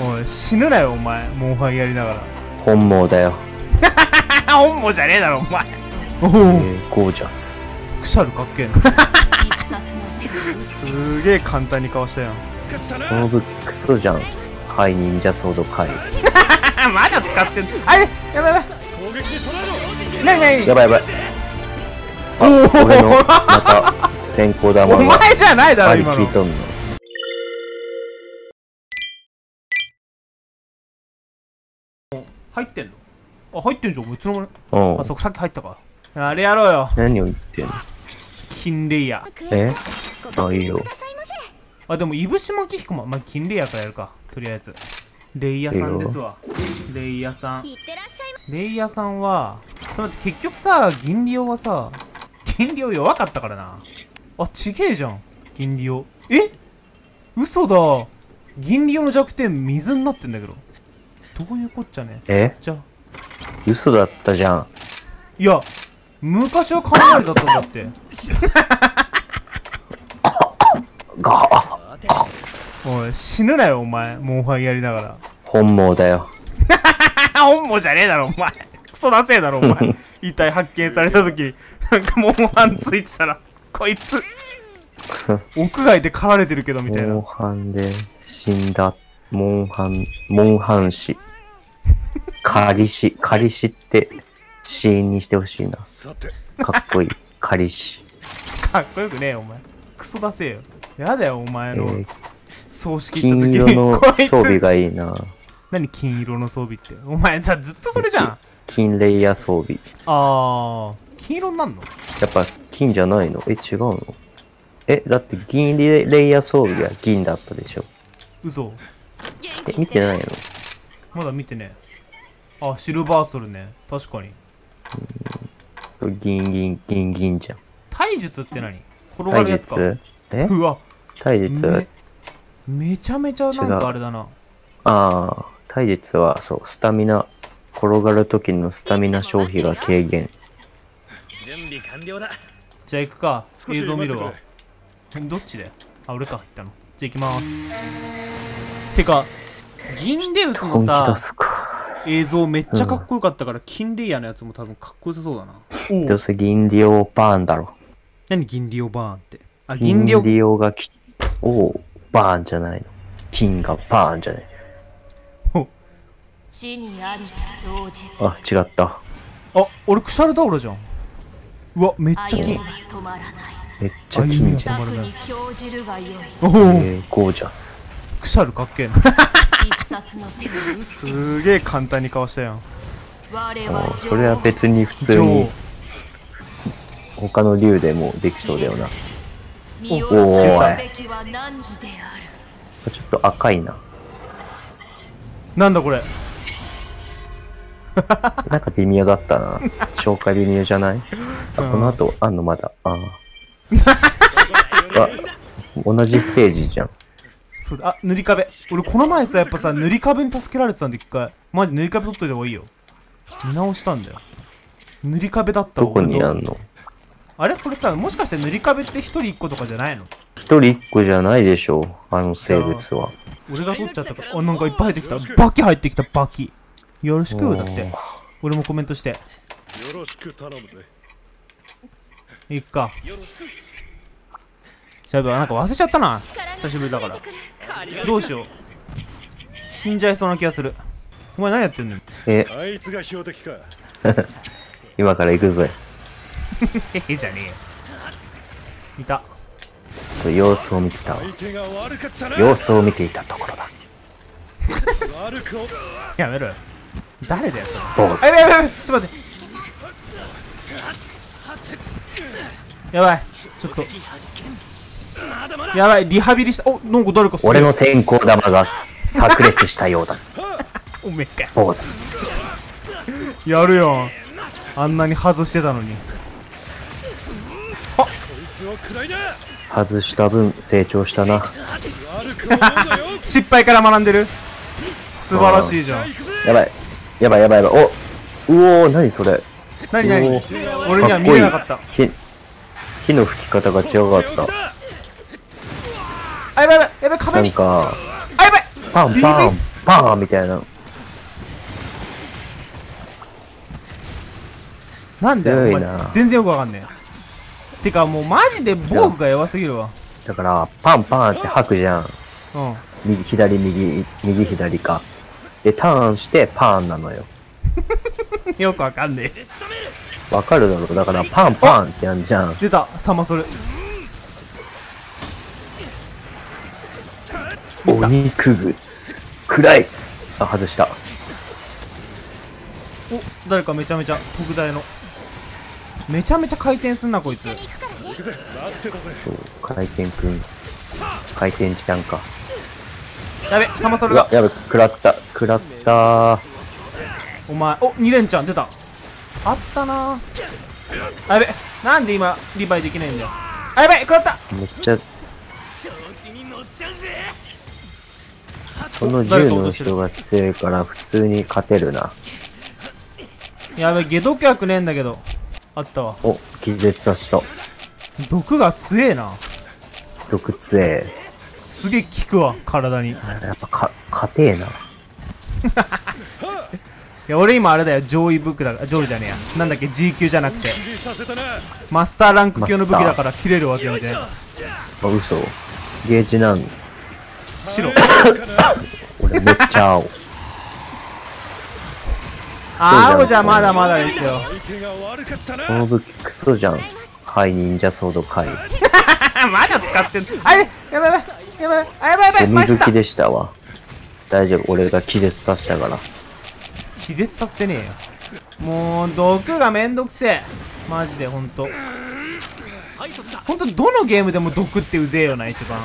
おい死ぬなよお前。モンハンやりながら。本望だよ。本望じゃねえだろお前。おえおー、ゴージャス。クシャルかっけえな。すげえ簡単にかわしたやん。このブクソじゃん。はい、忍者ソード回。まだ使ってんの？あれ？やばいやばい。なになにやばいやばい。あ、俺の、また、先行玉おが、前じゃないだろ今の。聞いとんの。入ってんの？あ入ってんじゃん。いつの間にうん。あ。そこさっき入ったか。あれやろうよ。何を言ってんの？金レイヤー。え？あ、いいよ。あでもいぶしもきひこもまあ金レイヤーからやるか。とりあえず。レイヤーさんですわ。レイヤーさん。レイヤーさんはちょっと待って結局さ銀リオはさ銀リオ弱かったからな。あちげえじゃん。銀リオえ？嘘だ。銀リオの弱点水になってんだけどどういうこっちゃね？え？じゃあ。嘘だったじゃん。いや昔は考えだったんだって。が、おい死ぬなよお前。モンハンやりながら。本望だよ。本望じゃねえだろお前。クソだせえだろお前。遺体発見された時なんかモンハンついてたらこいつ。屋外で狩られてるけどみたいな。モンハンで死んだ、モンハン、モンハン氏。仮死、仮死って死因にしてほしいな。かっこいい。仮死。かっこよくねえよお前クソだせえよやだよお前のえー葬式行った時金色の 装備がいいな。何金色の装備ってお前さずっとそれじゃんあ金レイヤー装備。ー金色になんの？やっぱ金じゃないの？え、違うの？え、だって銀レレイヤー装備は銀だったでしょ。嘘え、見てないの？まだ見てね。えあシルバーソルね。確かに。銀銀銀銀じゃん。体術って何？転が体るやつか。術？え？うわ。体術？めめちゃめちゃなんかあれだな。ああ、体術はそう、スタミナ、転がる時のスタミナ消費が軽減。準備完了だ。じゃあ行くか。映像見るわ。どっちであ俺か。行ったの。じゃあ行きますてか銀レウスのさ。映像めっちゃかっこよかったから、金レイヤーのやつも多分かっこよさそうだなおどうせ銀リオバーンだろ。何銀リオバーンって？あ銀銀リオリオがき、おうバーンじゃないの。金がバーンじゃない。死にあ違った。あ俺クシャルダオラじゃんうわめっちゃ金めっちゃ金じゃん。おお、えー、ゴージャス。クシャルかっけえなすげえ簡単にかわしたやんそれは別に普通女に王他の竜でもできそうだよな。おお預けるべきは何時であるょっと赤いな。なんだこれ なんか微妙だったな。紹介微妙じゃない？あ、この後あんのまだ。ああ。あ、同じステージじゃん。そうだ。あ塗り壁。俺この前さやっぱさ塗り壁に助けられてたんで一回。マジ塗り壁取っといた方がいいよ。見直したんだよ。塗り壁だったどこにあんの？あれ？これさもしかして塗り壁って一人一個とかじゃないの？一人一個じゃないでしょあの生物は。俺が取っちゃったから。あなんかいっぱい入ってきた。バキ入ってきたバキ。よろしくだって。俺もコメントして。よろしく頼むぜ。いっか。しゃべなんか忘れちゃったな。久しぶりだからどうしよう。死んじゃいそうな気がする。お前何やってんの？え、あいつが標的か。今から行くぜ。へへじゃねえよ。いた。ちょっと様子を見てたわ。様子を見ていたところだ。やめろよ。誰だよそれ。ボスあ。ややばいやばい。ちょっと待って。やばい。ちょっとやばいリハビリした。おなんか誰か俺の先行玉が炸裂したようだ。おめえ。かよ坊主。やるよあんなに外してたのに。こいつを食らいな。外した分成長したな。失敗から学んでる。素晴らしいじゃん。やばい。やばいやばいやばい。お。うおー、何それ。何何？俺には見えなかった。火火の吹き方が違かった。あやばいやばいやばい壁なんにか、パンパンパンみたいな。なんだよ、な全然よくわかんねえ。てかもうマジで防具が弱すぎるわ。だから、パンパンって吐くじゃん。うん。右、左、右、右、左か。で、ターンしてパンなのよ。よくわかんねえ。わかるだろうだから、パンパンってやんじゃん。出た、サマソル。お肉靴。暗いあ、外した。お、誰かめちゃめちゃ特大の。めちゃめちゃ回転すんな、こいつ。そう、回転くん。回転ちゃんか。やべ、サマソルが、。やべ、食らった。食らったお前、お、2連チャン出た。あったなあやべ、なんで今、リヴァイできないんだよ。あ、やべ、食らっためっちゃ、この銃の人が強いから普通に勝てるな。やべ、解毒薬ねえんだけど。あったわ。お、気絶させた。毒が強えな。毒強え。すげえ効くわ、体に。いやっぱか、勝てえな。や、俺今あれだよ、上位武器だから、上位じゃねえや。なんだっけ、G 級じゃなくて、マスターランク級の武器だから切れるわ、全然。あ、嘘。ゲージなん白。俺めっちゃ青。青じゃまだまだですよ。この武器クソじゃん。はい、忍者ソード回。まだ使ってんの？あやべ、やばいやばい、やばい、あやばいやばい、ゴミ武器でしたわ。大丈夫、俺が気絶させたから。気絶させてねえよ。もう、毒がめんどくせえ。マジで、ほんと。ほんと、どのゲームでも毒ってうぜえよな、一番。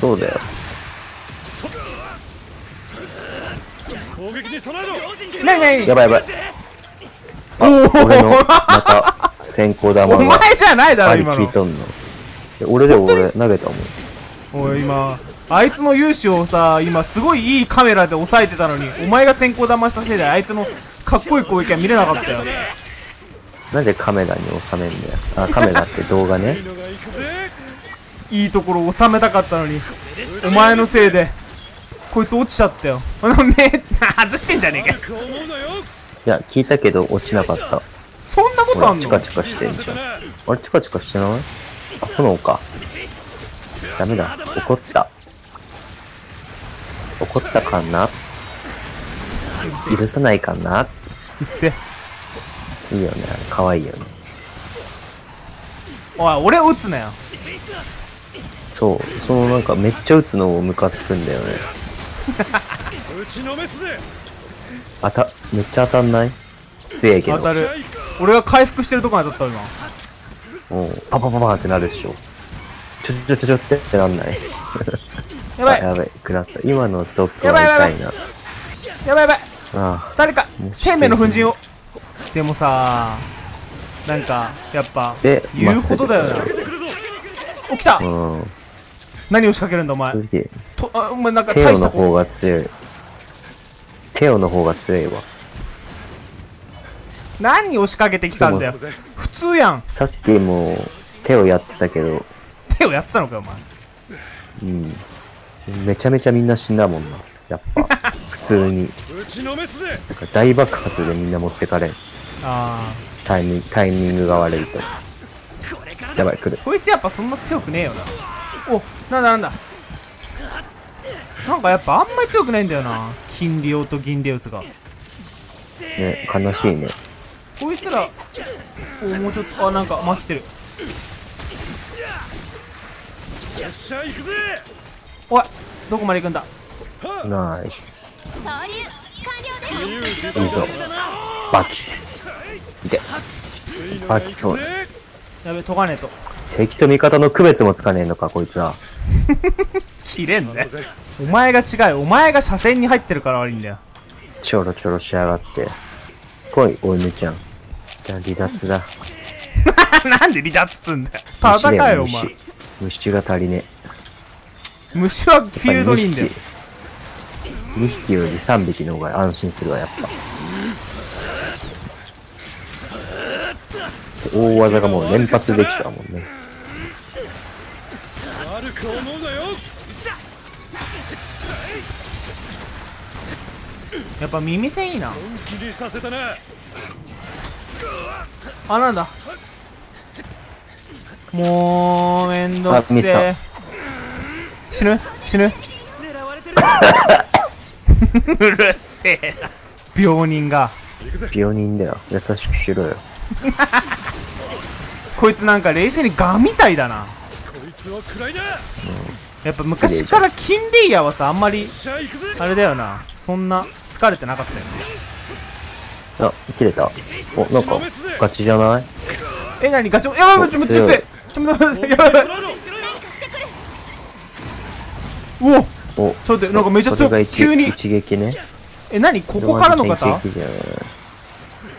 そうだよ。なになにやばいやばい。あ、俺の、また、先行玉おが、前じゃないだろ、今の。聞いとんの。俺で俺投げたもん。おい、今、あいつの勇姿をさ、今、すごいいいカメラで抑えてたのに、お前が先行騙したせいで、あいつのかっこいい攻撃は見れなかったよ。なんでカメラに収めんだよ。あ、カメラって動画ね いいところ収めたかったのに、お前のせいで、こいつ落ちちゃったよ。あの目、外してんじゃねえかいや、聞いたけど落ちなかった。そんなことあんの？チカチカしてんじゃん。あれ、チカチカしてない？あ、炎か。ダメだ。怒った。怒ったかな？許さないかな？うっせ。いいよね。可愛いよね。おい、俺を撃つなよ。そう。そのなんかめっちゃ撃つのをムカつくんだよね。打ちのめすぜあた、めっちゃ当たんない？強いけど。当たる。俺が回復してるとこまで当たったわ今。うん。パパパパってなるでしょ。ちょちょちょちょってってなんないやばい、あ やばい。食らった。今のドッグやばいやばいは痛いな。やばいやばい。あ誰か生命の粉塵を。でもさ、なんか、やっぱ、で言うほどだよな。起きたあ。うん。何を仕掛けるんだお前。と、あ、お前なんかテオの方が強い。テオの方が強いわ。何を仕掛けてきたんだよ。普通やん。さっきもテオやってたけど、手をやってたのかよ、お前。うん。めちゃめちゃみんな死んだもんな。やっぱ。普通に。なんか大爆発でみんな持ってかれん。あタイミング、タイミングが悪いと。やばい、来る。ー。こいつやっぱそんな強くねえよな。お、なんだなんだ。なんかやっぱあんまり強くないんだよな。金リオと銀レウスが。ね、悲しいね。こいつら、お、もうちょっと、あ、なんか、まきてる。よっしゃ行くぜおい、どこまで行くんだ？ナイス。総流完了ですいいぞ。バキ。いて。バキそう。やべ、解かねえと。敵と味方の区別もつかねえのか、こいつは。切れんね。お前が違う。お前が車線に入ってるから悪いんだよ。ちょろちょろしやがって。来い、おいめちゃん。離脱だ。なんで離脱すんだよ。虫戦えよ、お前。虫が足りね虫はフィールドにいんだよ。2匹より3匹の方が安心するわやっぱ大技がもう連発できちゃうもんねやっぱ耳栓いいな。本気にさせたなあなんだ。もうめんどくせえ。死ぬ？死ぬ？うるせえな。病人が。病人だよ。優しくしろよ。こいつなんか冷静にガみたいだな。こいつは暗いな。やっぱ昔からキンレイヤーはさあんまりあれだよな。そんなれてなかったよねあ、切れた。お、なんか、ガチじゃない？え何ガチョやばいちょっと待ってちょっと待ってやばいうおお、ちょっとなんかめっちゃ強い急に一撃ね。え何ここからの方？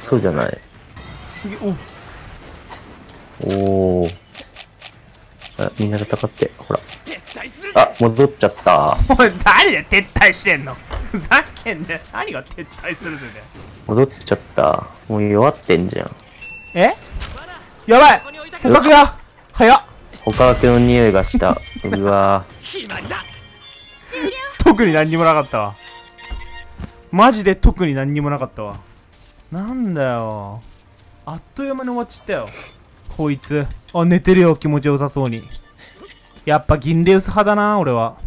そうじゃない。おおー。あ、みんな戦って、ほら。あ、戻っちゃった。おい誰で撤退してんの？ふざけんなよ。何が撤退するぜ。戻っちゃった。もう弱ってんじゃん。え？やばい。捕獲が？早っ。捕獲の匂いがした。うわ。特に何にもなかったわ。マジで特に何にもなかったわ。なんだよ。あっという間に終わっちったよ。こいつ。あ寝てるよ。気持ちよさそうにやっぱ銀レウス派だな俺は。